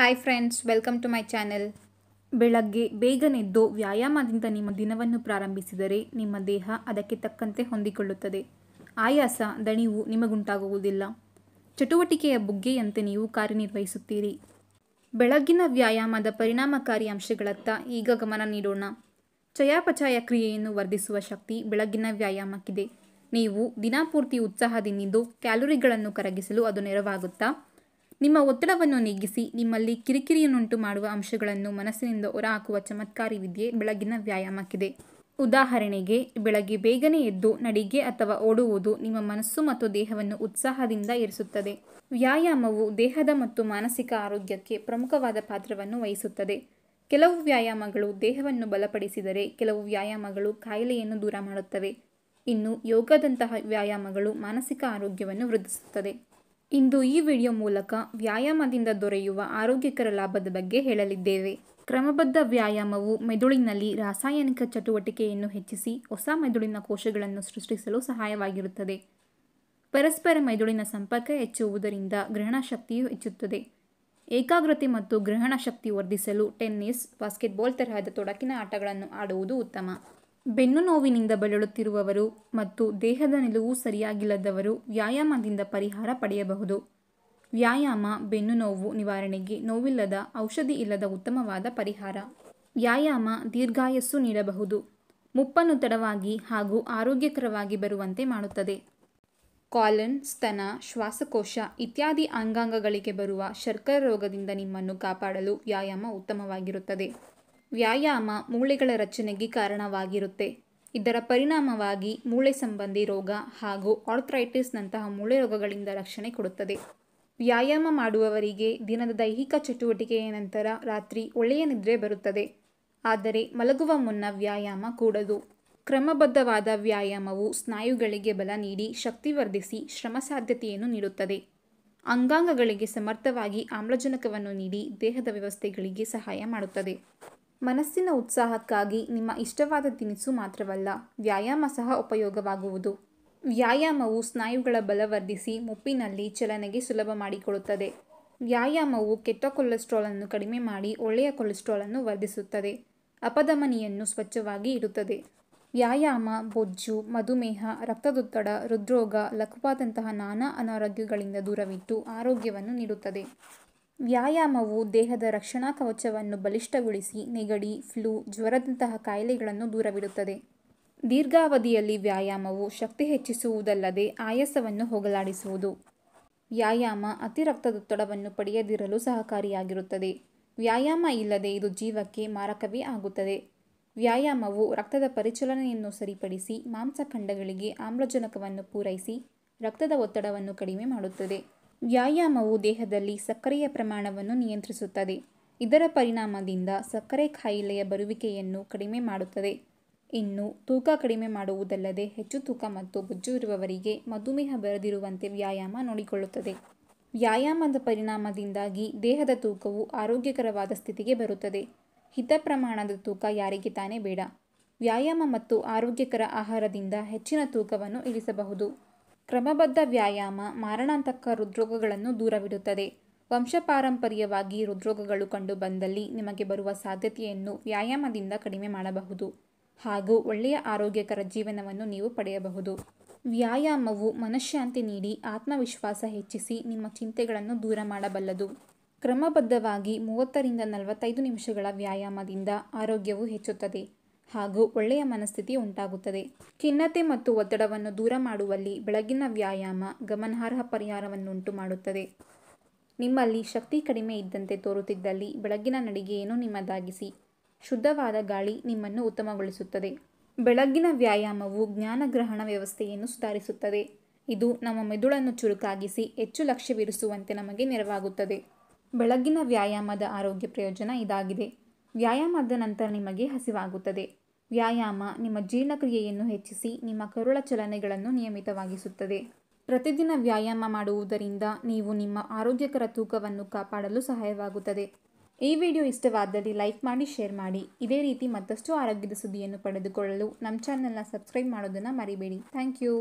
Hi friends welcome to my channel ಬೆಳಗ್ಗೆ ಬೇಗನೆದ್ದು ವ್ಯಾಯಾಮದಿಂದ ನಿಮ್ಮ ದಿನವನ್ನು ಪ್ರಾರಂಭಿಸಿದರೆ ನಿಮ್ಮ ದೇಹ ಅದಕ್ಕೆ ತಕ್ಕಂತೆ ಹೊಂದಿಕೊಳ್ಳುತ್ತದೆ. ಆಯಾಸ, ದಣಿವು ನಿಮಗುಂಟಾಗುವುದಿಲ್ಲ. ಚಟುವಟಿಕೆಯ ಬುಗ್ಗೆಯಂತೆ ನೀವು ಕಾರ್ಯನಿರ್ವಹಿಸುತ್ತೀರಿ. ಬೆಳಗ್ಗಿನ ವ್ಯಾಯಾಮದ ಪರಿಣಾಮಕಾರಿ ಅಂಶಗಳತ್ತ ಈಗ ಗಮನ ನೀಡೋಣ. ಚಯಾಪಚಯ ಕ್ರಿಯೆಯನ್ನು ವರ್ಧಿಸುವ ಶಕ್ತಿ ಬೆಳಗ್ಗಿನ ವ್ಯಾಯಾಮಕ್ಕಿದೆ. ನೀವು ದಿನಪೂರ್ತಿ ಉತ್ಸಾಹದಿಂದಿದ್ದು ಕ್ಯಾಲೋರಿಗಳನ್ನು ಕರಗಿಸಲು ಅದು ನೆರವಾಗುತ್ತಾ? ನಿಮ್ಮ ಒತ್ತಡವನ್ನು ನೀಗಿಸಿ ನಿಮ್ಮಲ್ಲಿ ಕಿರಿಕಿರಿಯನ್ನುಂಟು ಮಾಡುವ ಅಂಶಗಳನ್ನು ಮನಸ್ಸಿನಿಂದ ಹೊರಹಾಕುವ ಚಮತ್ಕಾರಿ ವಿದ್ಯೆ ಬೆಳಗಿನ ವ್ಯಾಯಾಮಕ್ಕಿದೆ. ಉದಾಹರಣೆಗೆ, ಬೆಳಗ್ಗೆ ಬೇಗನೆ ಎದ್ದು ನಡಿಗೆ ಅಥವಾ ಓಡುವುದು ನಿಮ್ಮ ಮನಸ್ಸು ಮತ್ತು ದೇಹವನ್ನು ಉತ್ಸಾಹದಿಂದ ಇರಿಸುತ್ತದೆ. ವ್ಯಾಯಾಮವು ದೇಹದ ಮತ್ತು ಮಾನಸಿಕ ಆರೋಗ್ಯಕ್ಕೆ ಪ್ರಮುಖವಾದ ಪಾತ್ರವನ್ನು ವಹಿಸುತ್ತದೆ. ಕೆಲವು ವ್ಯಾಯಾಮಗಳು ದೇಹವನ್ನು ಬಲಪಡಿಸಿದರೆ ಕೆಲವು ವ್ಯಾಯಾಮಗಳು ಕಾಯಿಲೆಯನ್ನು ದೂರ ಮಾಡುತ್ತವೆ. ಇನ್ನು ಯೋಗದಂತಹ ವ್ಯಾಯಾಮಗಳು ಮಾನಸಿಕ ಆರೋಗ್ಯವನ್ನು ವೃದ್ಧಿಸುತ್ತದೆ. ಇಂದು ಈ ವಿಡಿಯೋ ಮೂಲಕ ವ್ಯಾಯಾಮದಿಂದ ದೊರೆಯುವ ಆರೋಗ್ಯಕರ ಲಾಭದ ಬಗ್ಗೆ ಹೇಳಲಿದ್ದೇವೆ. ಕ್ರಮಬದ್ಧ ವ್ಯಾಯಾಮವು ಮೆದುಳಿನಲ್ಲಿ ರಾಸಾಯನಿಕ ಚಟುವಟಿಕೆಯನ್ನು ಹೆಚ್ಚಿಸಿ ಹೊಸ ಮೆದುಳಿನ ಕೋಶಗಳನ್ನು ಸೃಷ್ಟಿಸಲು ಸಹಾಯವಾಗಿರುತ್ತದೆ. ಪರಸ್ಪರ ಮೆದುಳಿನ ಸಂಪರ್ಕ ಹೆಚ್ಚುವುದರಿಂದ ಗ್ರಹಣ ಶಕ್ತಿಯು ಹೆಚ್ಚುತ್ತದೆ. ಏಕಾಗ್ರತೆ ಮತ್ತು ಗ್ರಹಣ ಶಕ್ತಿ ವರ್ಧಿಸಲು ಟೆನ್ನಿಸ್, ಬಾಸ್ಕೆಟ್ಬಾಲ್ ತರಹದ ತೊಡಕಿನ ಆಟಗಳನ್ನು ಆಡುವುದು ಉತ್ತಮ. ಬೆನ್ನು ನೋವಿನಿಂದ ಬಳಲುತ್ತಿರುವವರು ಮತ್ತು ದೇಹದ ನಿಲುವು ಸರಿಯಾಗಿಲ್ಲದವರು ವ್ಯಾಯಾಮದಿಂದ ಪರಿಹಾರ ಪಡೆಯಬಹುದು. ವ್ಯಾಯಾಮ, ಬೆನ್ನು ನೋವು ನಿವಾರಣೆಗೆ ನೋವಿಲ್ಲದ, ಔಷಧಿ ಇಲ್ಲದ ಉತ್ತಮವಾದ ಪರಿಹಾರ. ವ್ಯಾಯಾಮ, ದೀರ್ಘಾಯಸ್ಸು ನೀಡಬಹುದು. ಮುಪ್ಪನ್ನು ತಡವಾಗಿ ಹಾಗೂ ಆರೋಗ್ಯಕರವಾಗಿ ಬರುವಂತೆ ಮಾಡುತ್ತದೆ. ಕಾಲನ್, ಸ್ತನ, ಶ್ವಾಸಕೋಶ ಇತ್ಯಾದಿ ಅಂಗಾಂಗಗಳಿಗೆ ಬರುವ ಶರ್ಕರ ರೋಗದಿಂದ ನಿಮ್ಮನ್ನು ಕಾಪಾಡಲು ವ್ಯಾಯಾಮ ಉತ್ತಮವಾಗಿರುತ್ತದೆ. ವ್ಯಾಯಾಮ ಮೂಳೆಗಳ ರಚನೆಗೆ ಕಾರಣವಾಗಿರುತ್ತೆ. ಇದರ ಪರಿಣಾಮವಾಗಿ ಮೂಳೆ ಸಂಬಂಧಿ ರೋಗ ಹಾಗೂ ಆರ್ಥ್ರೈಟಿಸ್ನಂತಹ ಮೂಳೆ ರೋಗಗಳಿಂದ ರಕ್ಷಣೆ ಕೊಡುತ್ತದೆ. ವ್ಯಾಯಾಮ ಮಾಡುವವರಿಗೆ ದಿನದ ದೈಹಿಕ ಚಟುವಟಿಕೆಯ ನಂತರ ರಾತ್ರಿ ಒಳ್ಳೆಯ ನಿದ್ರೆ ಬರುತ್ತದೆ. ಆದರೆ ಮಲಗುವ ಮುನ್ನ ವ್ಯಾಯಾಮ ಕೂಡದು. ಕ್ರಮಬದ್ಧವಾದ ವ್ಯಾಯಾಮವು ಸ್ನಾಯುಗಳಿಗೆ ಬಲ ನೀಡಿ ಶಕ್ತಿ ವರ್ಧಿಸಿ ಶ್ರಮ ಸಾಧ್ಯತೆಯನ್ನು ನೀಡುತ್ತದೆ. ಅಂಗಾಂಗಗಳಿಗೆ ಸಮರ್ಥವಾಗಿ ಆಮ್ಲಜನಕವನ್ನು ನೀಡಿ ದೇಹದ ವ್ಯವಸ್ಥೆಗಳಿಗೆ ಸಹಾಯ ಮಾಡುತ್ತದೆ. ಮನಸ್ಸಿನ ಉತ್ಸಾಹಕ್ಕಾಗಿ ನಿಮ್ಮ ಇಷ್ಟವಾದ ತಿನಿಸು ಮಾತ್ರವಲ್ಲ, ವ್ಯಾಯಾಮ ಸಹ ಉಪಯೋಗವಾಗುವುದು. ವ್ಯಾಯಾಮವು ಸ್ನಾಯುಗಳ ಬಲವರ್ಧಿಸಿ ಮುಪ್ಪಿನಲ್ಲಿ ಚಲನೆಗೆ ಸುಲಭ ಮಾಡಿಕೊಡುತ್ತದೆ. ವ್ಯಾಯಾಮವು ಕೆಟ್ಟ ಕೊಲೆಸ್ಟ್ರಾಲನ್ನು ಕಡಿಮೆ ಮಾಡಿ ಒಳ್ಳೆಯ ಕೊಲೆಸ್ಟ್ರಾಲನ್ನು ವರ್ಧಿಸುತ್ತದೆ. ಅಪಧಮನಿಯನ್ನು ಸ್ವಚ್ಛವಾಗಿ ಇಡುತ್ತದೆ. ವ್ಯಾಯಾಮ, ಬೊಜ್ಜು, ಮಧುಮೇಹ, ರಕ್ತದೊತ್ತಡ, ಹೃದ್ರೋಗ ಲಘುವಾದಂತಹ ನಾನಾ ಅನಾರೋಗ್ಯಗಳಿಂದ ದೂರವಿಟ್ಟು ಆರೋಗ್ಯವನ್ನು ನೀಡುತ್ತದೆ. ವ್ಯಾಯಾಮವು ದೇಹದ ರಕ್ಷಣಾ ಕವಚವನ್ನು ಬಲಿಷ್ಠಗೊಳಿಸಿ ನೆಗಡಿ, ಫ್ಲೂ, ಜ್ವರದಂತಹ ಕಾಯಿಲೆಗಳನ್ನು ದೂರವಿಡುತ್ತದೆ. ದೀರ್ಘಾವಧಿಯಲ್ಲಿ ವ್ಯಾಯಾಮವು ಶಕ್ತಿ ಹೆಚ್ಚಿಸುವುದಲ್ಲದೆ ಆಯಾಸವನ್ನು ಹೋಗಲಾಡಿಸುವುದು. ವ್ಯಾಯಾಮ ಅತಿ ರಕ್ತದೊತ್ತಡವನ್ನು ಪಡೆಯದಿರಲು ಸಹಕಾರಿಯಾಗಿರುತ್ತದೆ. ವ್ಯಾಯಾಮ ಇಲ್ಲದೆ ಇದು ಜೀವಕ್ಕೆ ಮಾರಕವೇ ಆಗುತ್ತದೆ. ವ್ಯಾಯಾಮವು ರಕ್ತದ ಪರಿಚಲನೆಯನ್ನು ಸರಿಪಡಿಸಿ ಮಾಂಸಖಂಡಗಳಿಗೆ ಆಮ್ಲಜನಕವನ್ನು ಪೂರೈಸಿ ರಕ್ತದ ಒತ್ತಡವನ್ನು ಕಡಿಮೆ ಮಾಡುತ್ತದೆ. ವ್ಯಾಯಾಮವು ದೇಹದಲ್ಲಿ ಸಕ್ಕರೆಯ ಪ್ರಮಾಣವನ್ನು ನಿಯಂತ್ರಿಸುತ್ತದೆ. ಇದರ ಪರಿಣಾಮದಿಂದ ಸಕ್ಕರೆ ಕಾಯಿಲೆಯ ಬರುವಿಕೆಯನ್ನು ಕಡಿಮೆ ಮಾಡುತ್ತದೆ. ಇನ್ನು, ತೂಕ ಕಡಿಮೆ ಮಾಡುವುದಲ್ಲದೆ ಹೆಚ್ಚು ತೂಕ ಮತ್ತು ಬೊಜ್ಜು ಇರುವವರಿಗೆ ಮಧುಮೇಹ ಬರೆದಿರುವಂತೆ ವ್ಯಾಯಾಮ ನೋಡಿಕೊಳ್ಳುತ್ತದೆ. ವ್ಯಾಯಾಮದ ಪರಿಣಾಮದಿಂದಾಗಿ ದೇಹದ ತೂಕವು ಆರೋಗ್ಯಕರವಾದ ಸ್ಥಿತಿಗೆ ಬರುತ್ತದೆ. ಹಿತ ಪ್ರಮಾಣದ ತೂಕ ಯಾರಿಗೆ ತಾನೇ ಬೇಡ. ವ್ಯಾಯಾಮ ಮತ್ತು ಆರೋಗ್ಯಕರ ಆಹಾರದಿಂದ ಹೆಚ್ಚಿನ ತೂಕವನ್ನು ಇಳಿಸಬಹುದು ಕ್ರಮಬದ್ಧ ವ್ಯಾಯಾಮ, ಮಾರಣಾಂತಕ ಹೃದ್ರೋಗಗಳನ್ನು ದೂರವಿಡುತ್ತದೆ. ವಂಶಪಾರಂಪರ್ಯವಾಗಿ ಹೃದ್ರೋಗಗಳು ಕಂಡುಬಂದಲ್ಲಿ ನಿಮಗೆ ಬರುವ ಸಾಧ್ಯತೆಯನ್ನು ವ್ಯಾಯಾಮದಿಂದ ಕಡಿಮೆ ಮಾಡಬಹುದು. ಹಾಗೂ ಒಳ್ಳೆಯ ಆರೋಗ್ಯಕರ ಜೀವನವನ್ನು ನೀವು ಪಡೆಯಬಹುದು. ವ್ಯಾಯಾಮವು ಮನಃಶಾಂತಿ ನೀಡಿ ಆತ್ಮವಿಶ್ವಾಸ ಹೆಚ್ಚಿಸಿ ನಿಮ್ಮ ಚಿಂತೆಗಳನ್ನು ದೂರ ಮಾಡಬಲ್ಲದು. ಕ್ರಮಬದ್ಧವಾಗಿ ಮೂವತ್ತರಿಂದ ನಲವತ್ತೈದು ನಿಮಿಷಗಳ ವ್ಯಾಯಾಮದಿಂದ ಆರೋಗ್ಯವು ಹೆಚ್ಚುತ್ತದೆ. ಹಾಗೂ ಒಳ್ಳೆಯ ಮನಸ್ಥಿತಿ ಉಂಟಾಗುತ್ತದೆ. ಖಿನ್ನತೆ ಮತ್ತು ಒತ್ತಡವನ್ನು ದೂರ ಮಾಡುವಲ್ಲಿ ಬೆಳಗಿನ ವ್ಯಾಯಾಮ ಗಮನಾರ್ಹ ಪರಿಹಾರವನ್ನುಂಟು ಮಾಡುತ್ತದೆ. ನಿಮ್ಮಲ್ಲಿ ಶಕ್ತಿ ಕಡಿಮೆ ಇದ್ದಂತೆ ತೋರುತ್ತಿದ್ದಲ್ಲಿ ಬೆಳಗಿನ ನಡಿಗೆಯನ್ನು ನಿಮ್ಮದಾಗಿಸಿ. ಶುದ್ಧವಾದ ಗಾಳಿ ನಿಮ್ಮನ್ನು ಉತ್ತಮಗೊಳಿಸುತ್ತದೆ. ಬೆಳಗ್ಗಿನ ವ್ಯಾಯಾಮವು ಜ್ಞಾನಗ್ರಹಣ ವ್ಯವಸ್ಥೆಯನ್ನು ಸುಧಾರಿಸುತ್ತದೆ. ಇದು ನಮ್ಮ ಮೆದುಳನ್ನು ಚುರುಕಾಗಿಸಿ ಹೆಚ್ಚು ಲಕ್ಷ್ಯವಿರಿಸುವಂತೆ ನಮಗೆ ನೆರವಾಗುತ್ತದೆ. ಬೆಳಗಿನ ವ್ಯಾಯಾಮದ ಆರೋಗ್ಯ ಪ್ರಯೋಜನ ಇದಾಗಿದೆ. ವ್ಯಾಯಾಮದ ನಂತರ ನಿಮಗೆ ಹಸಿವಾಗುತ್ತದೆ. ವ್ಯಾಯಾಮ, ನಿಮ್ಮ ಜೀರ್ಣಕ್ರಿಯೆಯನ್ನು ಹೆಚ್ಚಿಸಿ, ನಿಮ್ಮ ಕರುಳ ಚಲನೆಗಳನ್ನು ನಿಯಮಿತವಾಗಿಸುತ್ತದೆ. ಪ್ರತಿದಿನ ವ್ಯಾಯಾಮ ಮಾಡುವುದರಿಂದ ನೀವು ನಿಮ್ಮ ಆರೋಗ್ಯಕರ ತೂಕವನ್ನು ಕಾಪಾಡಲು ಸಹಾಯವಾಗುತ್ತದೆ. ಈ ವಿಡಿಯೋ ಇಷ್ಟವಾದಲ್ಲಿ ಲೈಕ್ ಮಾಡಿ, ಶೇರ್ ಮಾಡಿ. ಇದೇ ರೀತಿ ಮತ್ತಷ್ಟು ಆರೋಗ್ಯದ ಸುದ್ದಿಯನ್ನು ಪಡೆದುಕೊಳ್ಳಲು ನಮ್ಮ ಚಾನಲ್ನ ಸಬ್ಸ್ಕ್ರೈಬ್ ಮಾಡೋದನ್ನು ಮರಿಬೇಡಿ. Thank you.